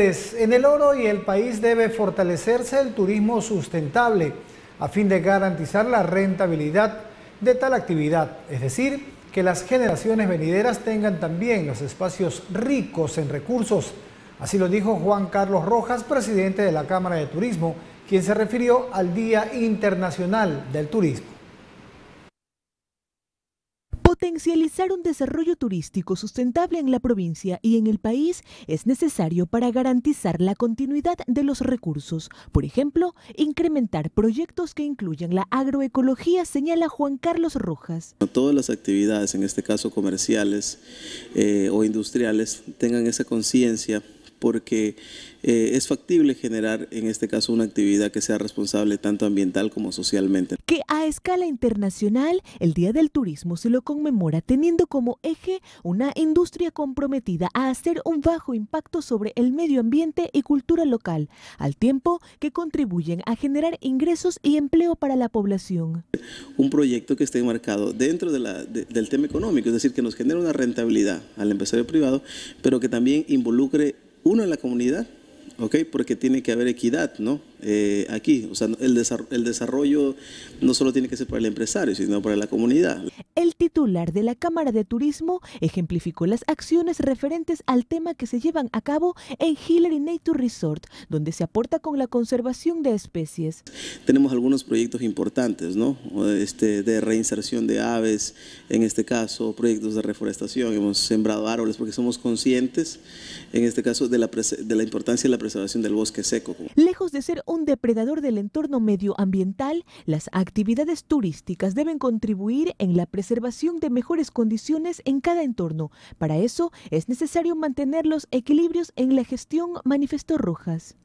En el oro y el país debe fortalecerse el turismo sustentable a fin de garantizar la rentabilidad de tal actividad, es decir, que las generaciones venideras tengan también los espacios ricos en recursos. Así lo dijo Juan Carlos Rojas, presidente de la Cámara de Turismo, quien se refirió al Día Internacional del Turismo. Potencializar un desarrollo turístico sustentable en la provincia y en el país es necesario para garantizar la continuidad de los recursos. Por ejemplo, incrementar proyectos que incluyan la agroecología, señala Juan Carlos Rojas. Todas las actividades, en este caso comerciales eh, o industriales, tengan esa conciencia porque eh, es factible generar en este caso una actividad que sea responsable tanto ambiental como socialmente. Que a escala internacional el Día del Turismo se lo conmemora teniendo como eje una industria comprometida a hacer un bajo impacto sobre el medio ambiente y cultura local, al tiempo que contribuyen a generar ingresos y empleo para la población. Un proyecto que esté enmarcado dentro del tema económico, es decir, que nos genere una rentabilidad al empresario privado, pero que también involucre uno en la comunidad, ¿ok? Porque tiene que haber equidad, ¿no? Eh, aquí, o sea, el, el desarrollo no solo tiene que ser para el empresario, sino para la comunidad. El titular de la Cámara de Turismo ejemplificó las acciones referentes al tema que se llevan a cabo en Hillary Nature Resort, donde se aporta con la conservación de especies. Tenemos algunos proyectos importantes, ¿no? Este, de reinserción de aves, en este caso, proyectos de reforestación. Hemos sembrado árboles porque somos conscientes, en este caso, de la, de la importancia de la preservación del bosque seco. Lejos de ser un depredador del entorno medioambiental, las actividades turísticas deben contribuir en la preservación de mejores condiciones en cada entorno. Para eso es necesario mantener los equilibrios en la gestión, manifestó Rojas.